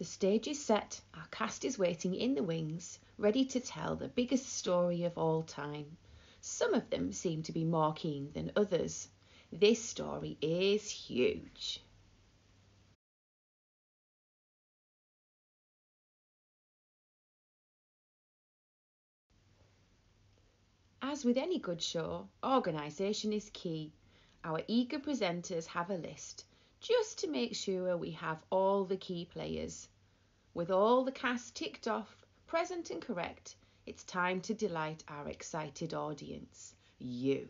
The stage is set, our cast is waiting in the wings, ready to tell the biggest story of all time. Some of them seem to be more keen than others. This story is huge. As with any good show, organisation is key. Our eager presenters have a list just to make sure we have all the key players. With all the cast ticked off, present and correct, it's time to delight our excited audience, you.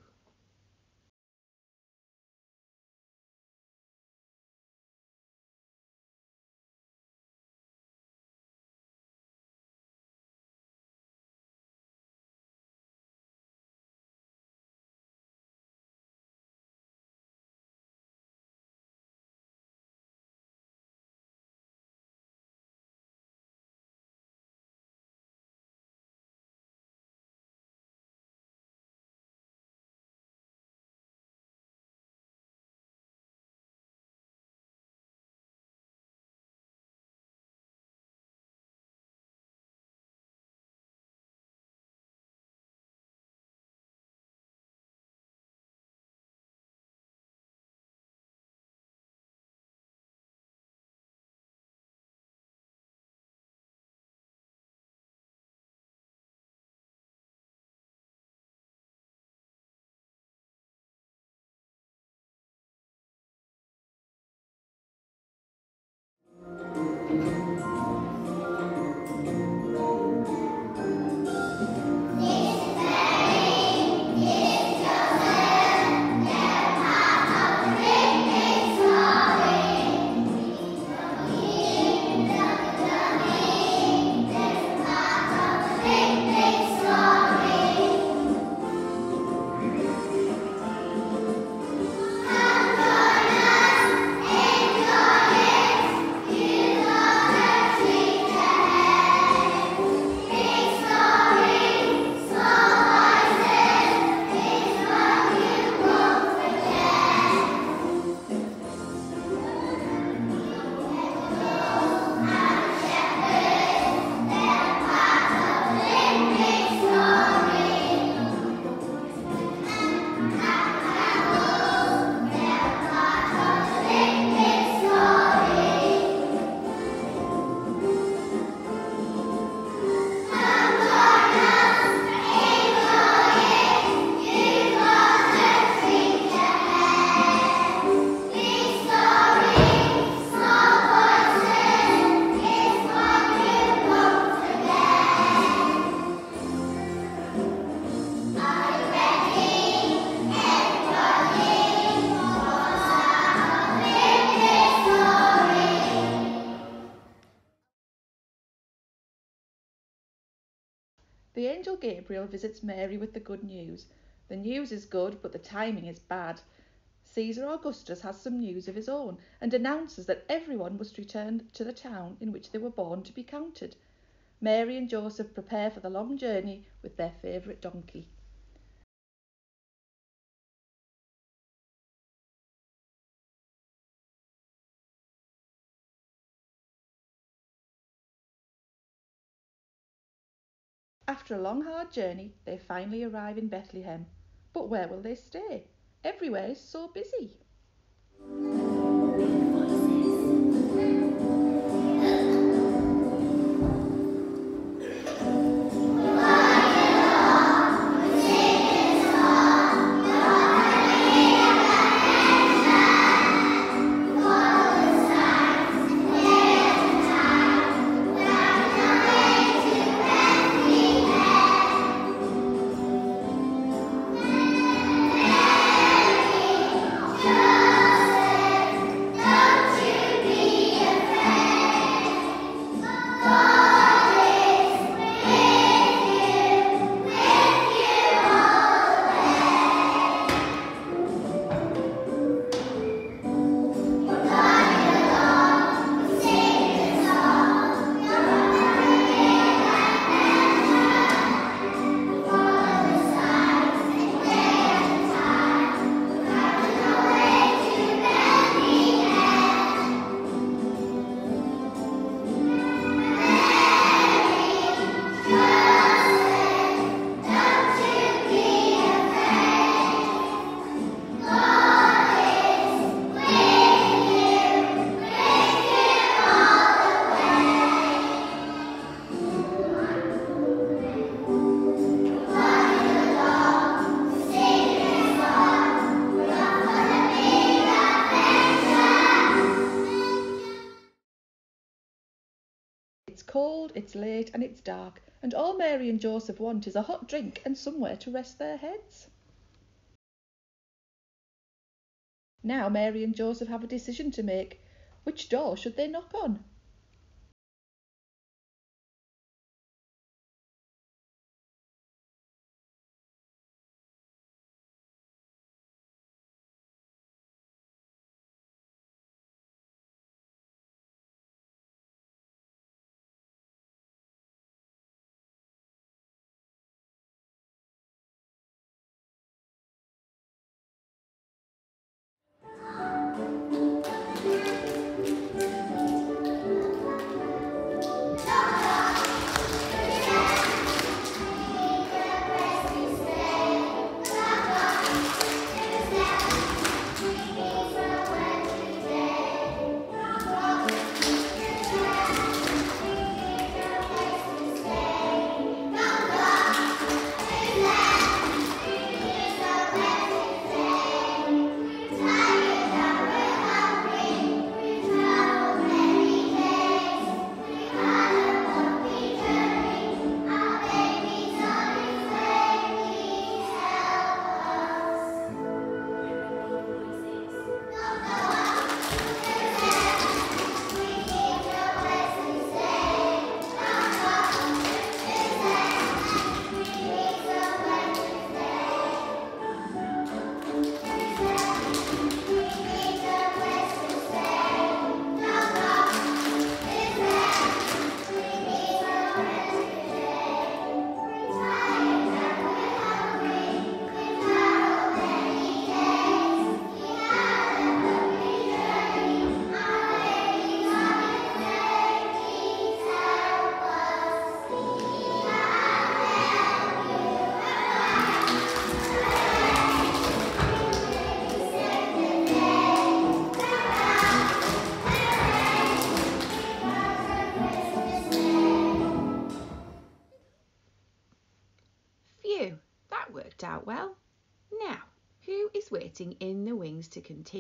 The angel Gabriel visits Mary with the good news. The news is good, but the timing is bad. Caesar Augustus has some news of his own and announces that everyone must return to the town in which they were born to be counted. Mary and Joseph prepare for the long journey with their favourite donkey. After a long hard journey, they finally arrive in Bethlehem. But where will they stay? Everywhere is so busy. Late and it's dark, and all Mary and Joseph want is a hot drink and somewhere to rest their heads. Now Mary and Joseph have a decision to make. Which door should they knock on?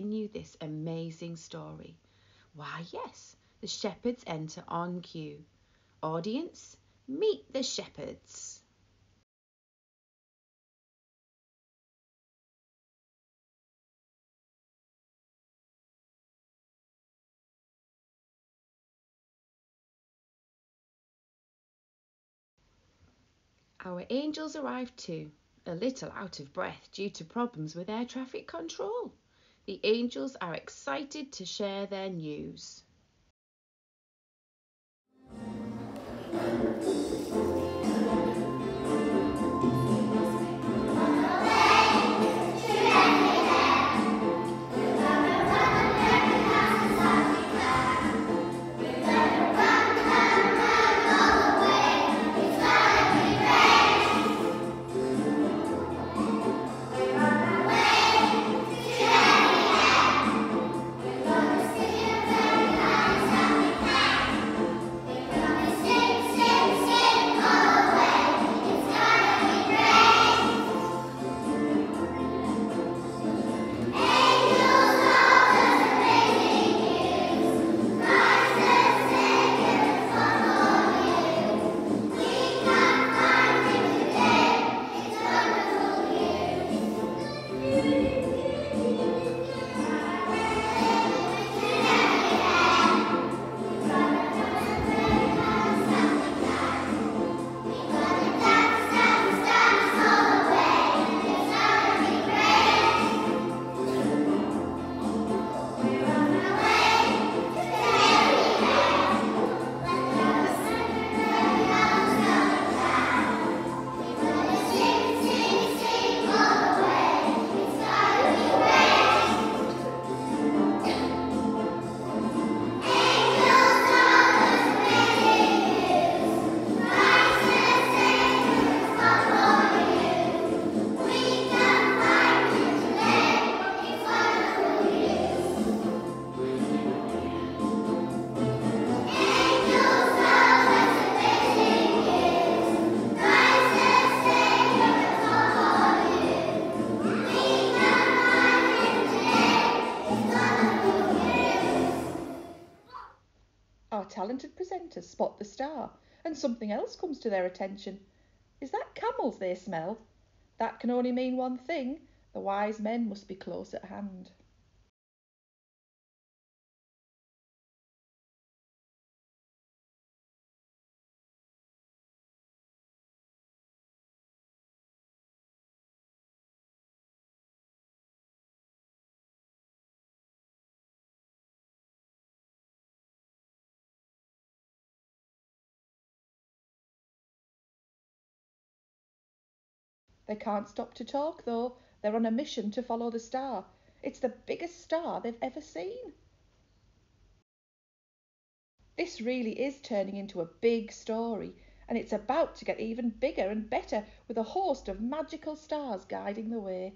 Continue this amazing story? Why, yes, the shepherds enter on cue. Audience, meet the shepherds. Our angels arrived too, a little out of breath due to problems with air traffic control. The angels are excited to share their news. Talented spot the star and something else comes to their attention. Is that camels they smell? That can only mean one thing the wise men must be close at hand. They can't stop to talk, though. They're on a mission to follow the star. It's the biggest star they've ever seen. This really is turning into a big story, and it's about to get even bigger and better with a host of magical stars guiding the way.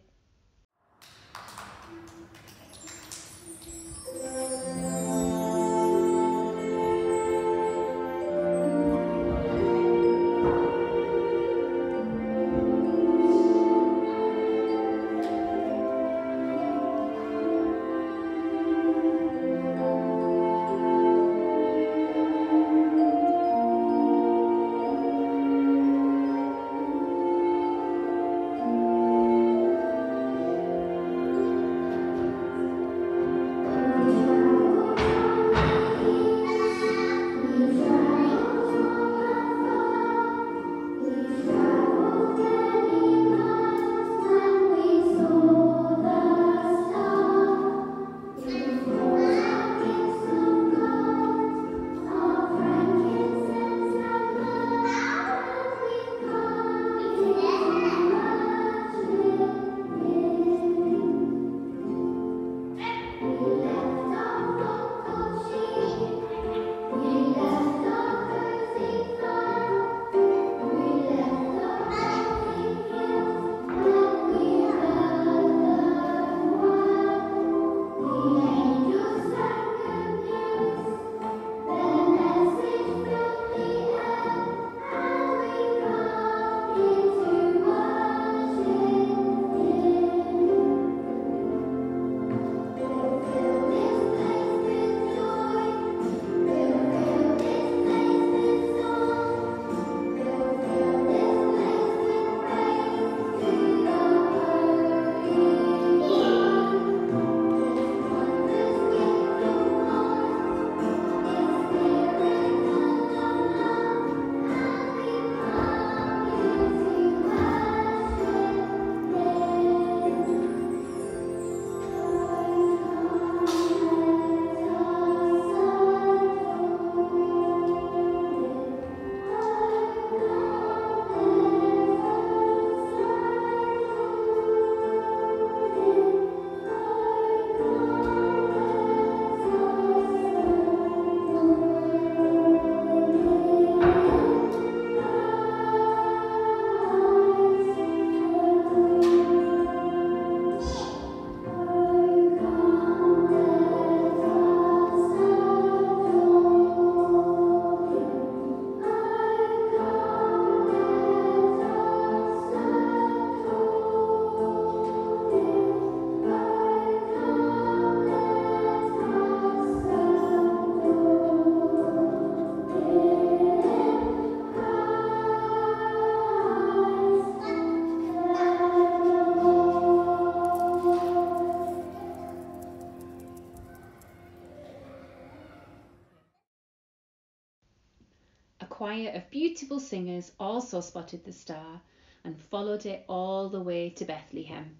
Singers also spotted the star and followed it all the way to Bethlehem.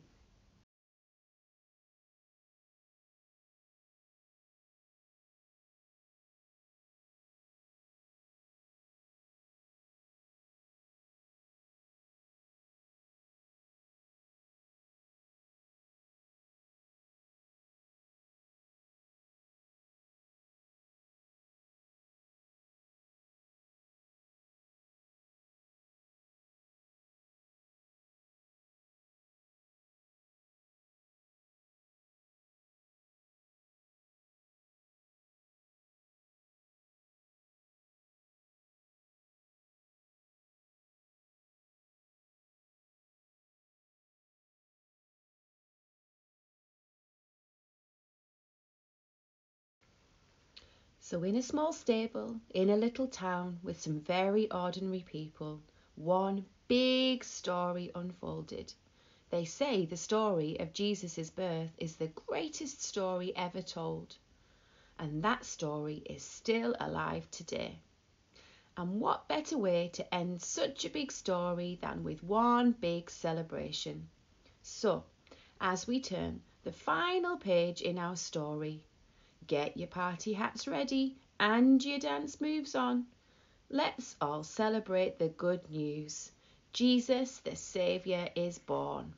So, in a small stable, in a little town with some very ordinary people, one big story unfolded. They say the story of Jesus' birth is the greatest story ever told. And that story is still alive today. And what better way to end such a big story than with one big celebration? So, as we turn the final page in our story, get your party hats ready and your dance moves on. Let's all celebrate the good news. Jesus the Saviour is born.